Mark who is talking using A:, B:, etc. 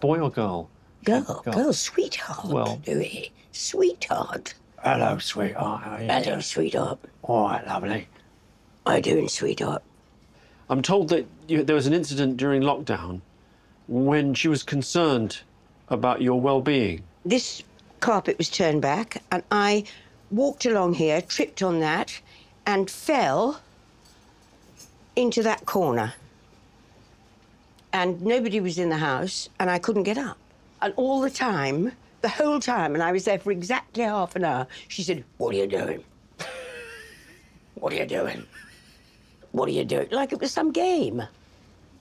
A: Boy or girl?
B: Girl,
A: Girl.
B: girl, sweetheart,
A: Well-
B: Louis. Sweetheart.
C: Hello, sweetheart. How are you?
B: Hello, sweetheart.
C: All right, lovely.
B: How you doing, sweetheart?
A: I'm told that you, there was an incident during lockdown when she was concerned about your well-being.
B: This carpet was turned back, and I walked along here, tripped on that, and fell into that corner. And nobody was in the house, and I couldn't get up. And all the time, the whole time, and I was there for exactly half an hour, she said, What are you doing? What are you doing? What are you doing? Like it was some game.